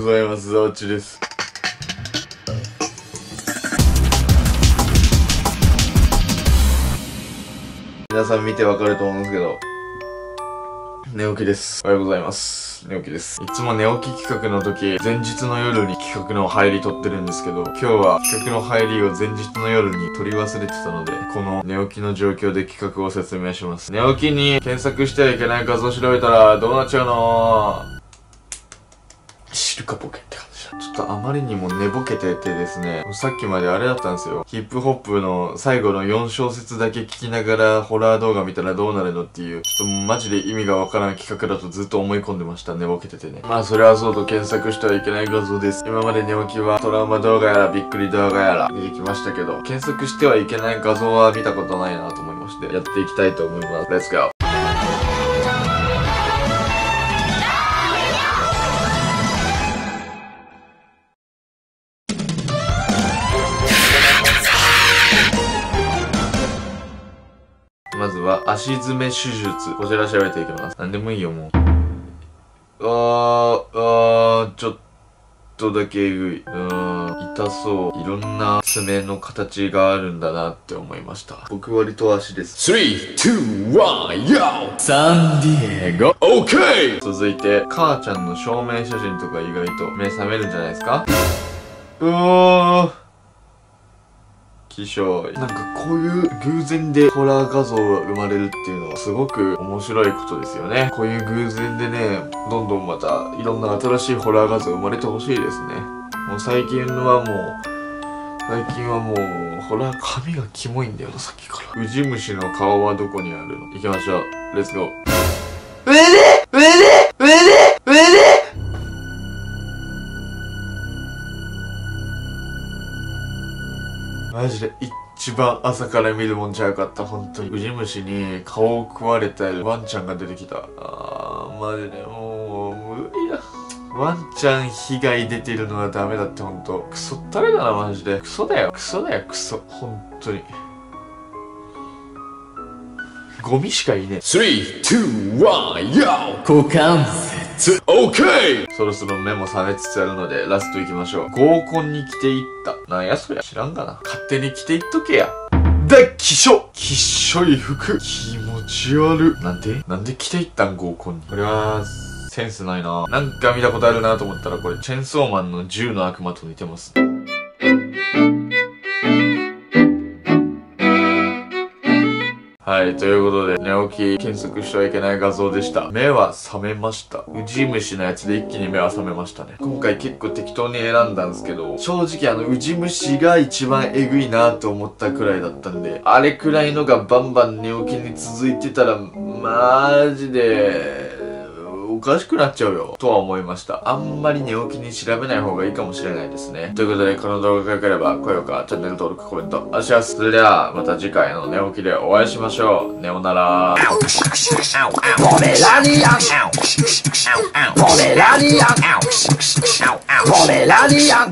ございます。ザワチです。皆さん見てわかると思うんですけど、寝起きです。おはようございます。寝起きです。いつも寝起き企画の時、前日の夜に企画の入り撮ってるんですけど、今日は企画の入りを前日の夜に撮り忘れてたので、この寝起きの状況で企画を説明します。寝起きに検索してはいけない画像を調べたらどうなっちゃうの知るかボケって感じだ。ちょっとあまりにも寝ぼけててですね、さっきまであれだったんですよ。ヒップホップの最後の4小節だけ聞きながらホラー動画見たらどうなるのっていう、ちょっとマジで意味がわからん企画だとずっと思い込んでました。寝ぼけててね。まあそれはそうと検索してはいけない画像です。今まで寝起きはトラウマ動画やらびっくり動画やら出てきましたけど、検索してはいけない画像は見たことないなと思いまして、やっていきたいと思います。Let's go! まずは、足詰め手術。こちら調べていきます。なんでもいいよ、もう。あー、あー、ちょっとだけえぐい。うん、痛そう。いろんな爪の形があるんだなって思いました。僕割と足です。3、2、1、YO! サンディエゴ !OK! 続いて、母ちゃんの証明写真とか意外と目覚めるんじゃないですか？うおー気象なんかこういう偶然でホラー画像が生まれるっていうのはすごく面白いことですよね。こういう偶然でねどんどんまたいろんな新しいホラー画像生まれてほしいですね。もう最近はもう最近はもうホラー髪がキモいんだよなさっきから。ウジ虫の顔はどこにあるの？行きましょう。レッツゴーマジで一番朝から見るもんちゃうかった、本当に。ウジ虫に顔を食われたワンちゃんが出てきた。あー、マジでもう、無理だ。ワンちゃん被害出てるのはダメだってほんと。クソったれだな、マジで。クソだよ、クソだよ、クソ。本当に。ゴミしかいねえ。3、2、1、YO! 股関節 OK! そろそろ目も覚めつつあるので、ラスト行きましょう。合コンに着ていった。なんやそりゃ知らんがな。勝手に着ていっとけや。で、きしょきっしょい服。気持ち悪。なんで？なんで着ていったん合コンに？これは、センスないな。なんか見たことあるなと思ったらこれ、チェンソーマンの銃の悪魔と似てます。はい、ということで、寝起き検索してはいけない画像でした。目は覚めました。ウジ虫のやつで一気に目は覚めましたね。今回結構適当に選んだんですけど、正直あの、ウジ虫が一番エグいなと思ったくらいだったんで、あれくらいのがバンバン寝起きに続いてたら、マジで、おかしくなっちゃうよ。とは思いました。あんまり寝起きに調べない方がいいかもしれないですね。ということで、この動画が良ければ、高評価、チャンネル登録、コメント、お願いします。それでは、また次回の寝起きでお会いしましょう。ネオならポメラニアンポメラニアンポメラニアン